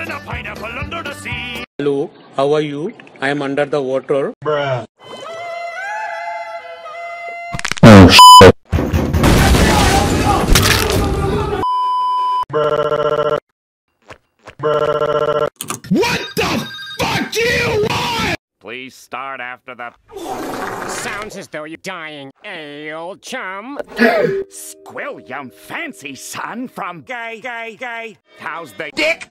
isn't a pineapple under the sea. Hello, how are you? I am under the water. Bruh. Bruh Brr WHATHE FUCK YOU want? PLEASE start after the Sounds as though you're dying, eh, old chum? squill, you fancy son from gay, gay, gay. How's the dick?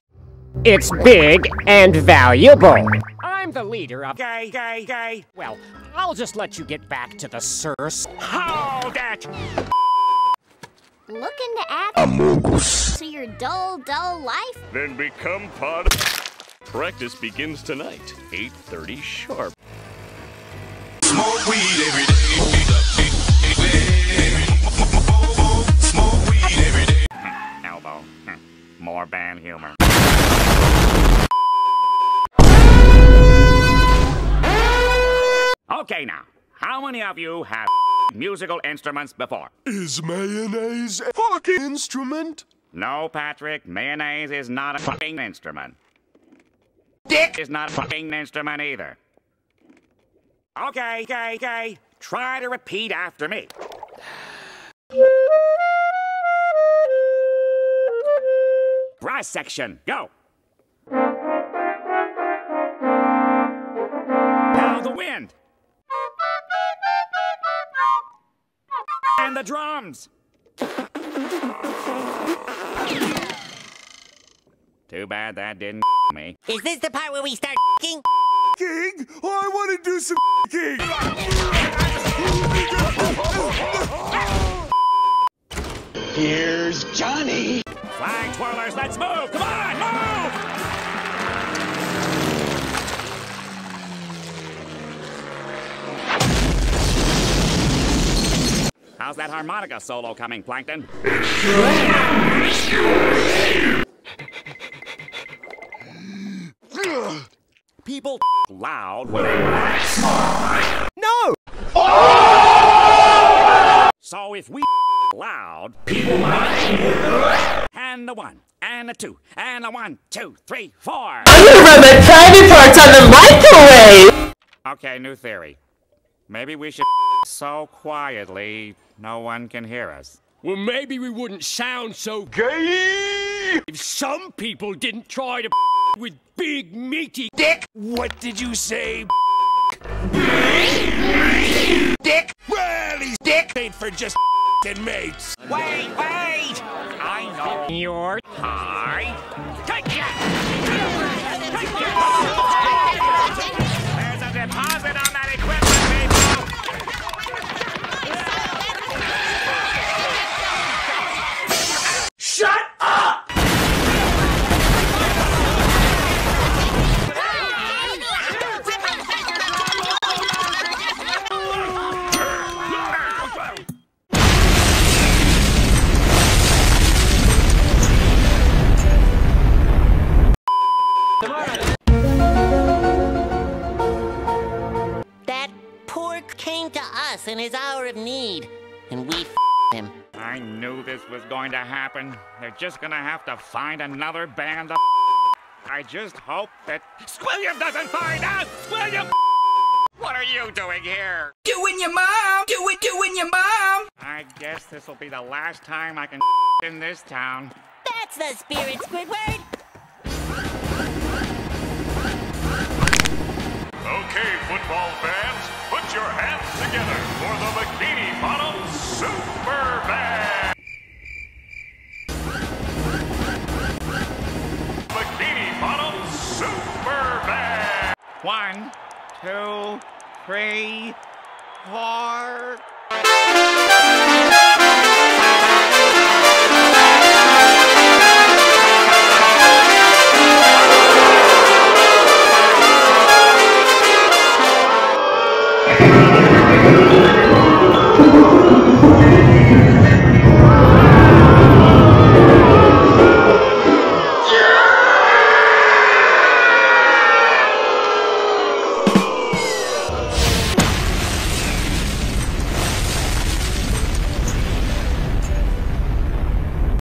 It's big and valuable. I'm the leader of. Gay, gay, gay. Well, I'll just let you get back to the source. Hold it! Looking to add to your dull, dull life? Then become part of... Practice begins tonight, 8.30 sharp. Smoke weed every day. Smoke weed every day. Elbow. Hmm. More band humor. Okay now, how many of you have musical instruments before? Is mayonnaise a fucking instrument? No, Patrick, mayonnaise is not a fucking instrument. Dick is not a fucking instrument either. Okay, okay, okay. Try to repeat after me. Brass section, go. Now the wind. The drums. Too bad that didn't me. Is this the part where we start king? King, I want to do some king. Here's Johnny. Flag twirlers, let's move! Come on, How's that harmonica solo coming, Plankton? People loud when they No! So if we loud, people might. And a one, and a two, and a one, two, three, four. From the private parts on the microwave! Okay, new theory. Maybe we should so quietly no one can hear us. Well, maybe we wouldn't sound so Gay. if some people didn't try to with big meaty. Dick! What did you say? Dick! Well, he's Dick! made for just mates. Wait, wait! I know Your Hi. Us in his hour of need, and we f him. I knew this was going to happen. They're just gonna have to find another band of I just hope that Squilliam doesn't find out! Squilliam! What are you doing here? Doing your mom. Do it, doing your mom. I guess this will be the last time I can in this town. That's the spirit, Squidward! Bottom Super Band. Bikini Bottom Super Band. One, two, three, four.